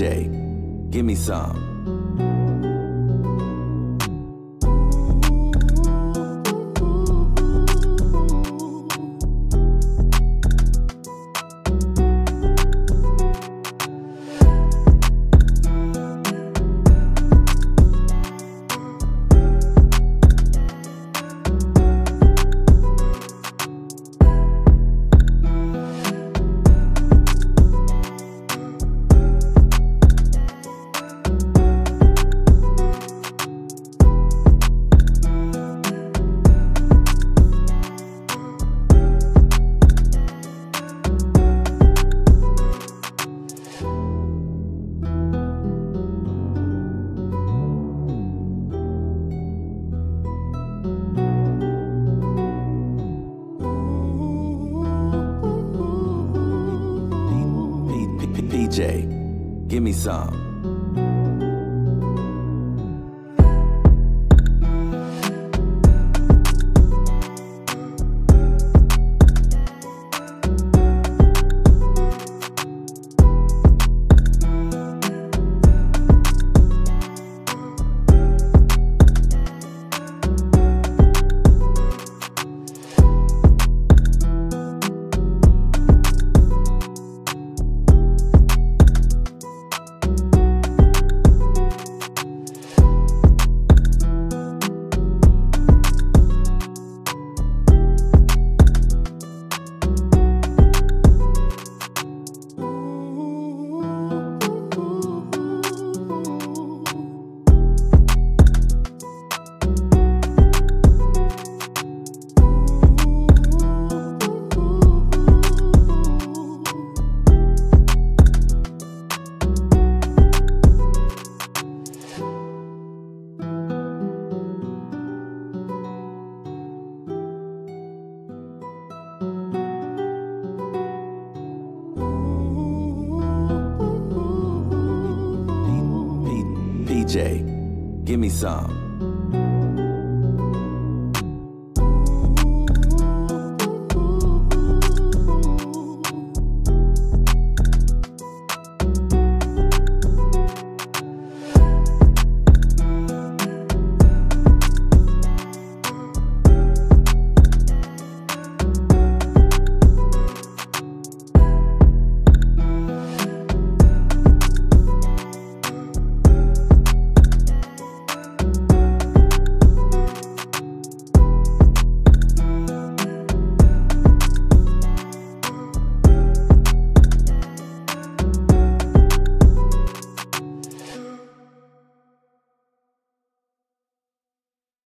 Give me some. Give me some. Give me some.